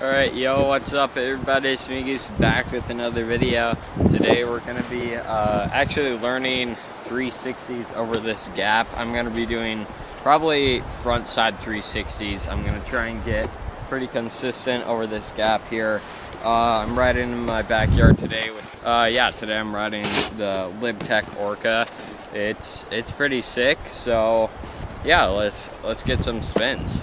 Alright, yo, what's up everybody? Smeegoose back with another video. Today we're going to be uh, actually learning 360s over this gap. I'm going to be doing probably front side 360s. I'm going to try and get pretty consistent over this gap here. Uh, I'm riding in my backyard today with, uh, yeah, today I'm riding the Libtech Orca. It's, it's pretty sick, so yeah, let's, let's get some spins.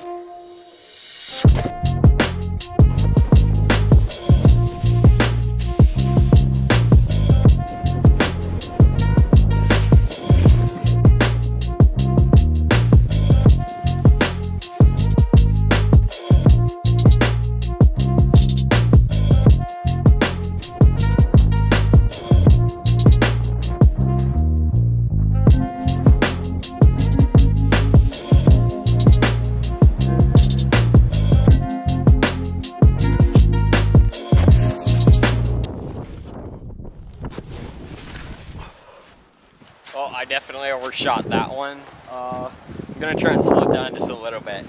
Well, I definitely overshot that one. Uh, I'm gonna try and slow down just a little bit.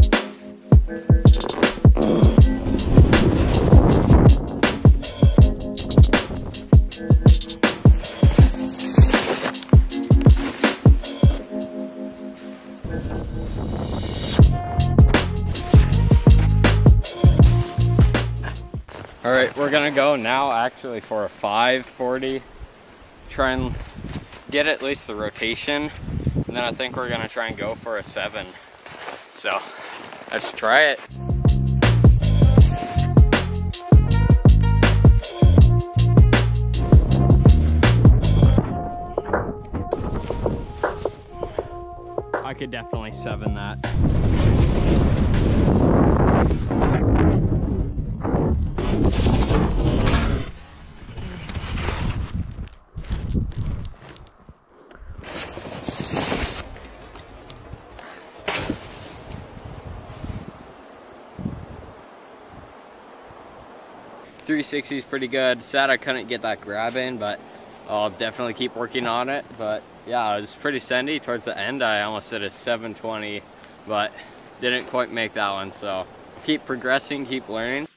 All right, we're gonna go now actually for a 540. Try and get at least the rotation. And then I think we're gonna try and go for a seven. So let's try it. I could definitely seven that. Three sixty is pretty good. Sad I couldn't get that grab in, but I'll definitely keep working on it. But yeah, it was pretty sendy towards the end. I almost did a 720, but didn't quite make that one. So keep progressing, keep learning.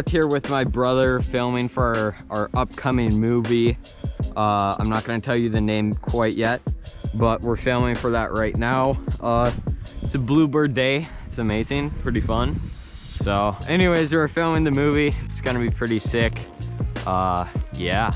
Out here with my brother filming for our, our upcoming movie. Uh, I'm not gonna tell you the name quite yet, but we're filming for that right now. Uh, it's a Bluebird day. It's amazing, pretty fun. So anyways, we're filming the movie. It's gonna be pretty sick. Uh, yeah.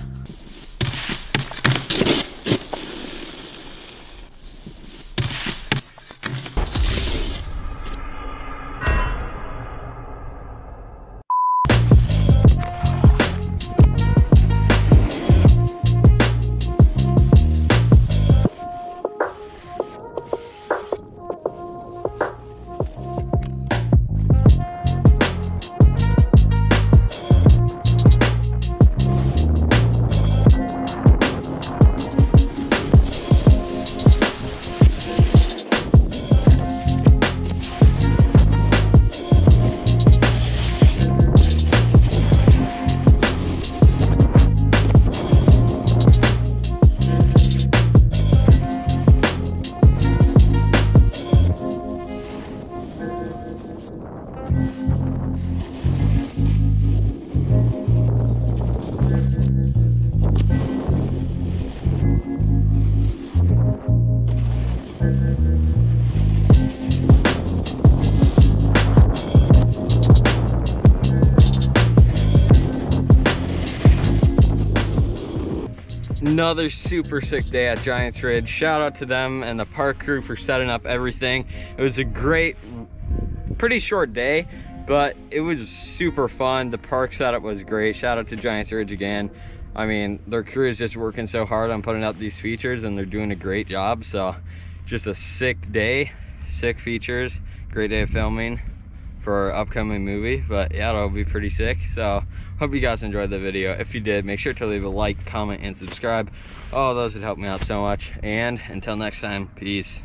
Another super sick day at Giants Ridge. Shout out to them and the park crew for setting up everything. It was a great, pretty short day, but it was super fun. The park setup was great. Shout out to Giants Ridge again. I mean, their crew is just working so hard on putting out these features and they're doing a great job. So just a sick day, sick features, great day of filming for our upcoming movie but yeah it'll be pretty sick. So hope you guys enjoyed the video. If you did make sure to leave a like comment and subscribe. All those would help me out so much. And until next time peace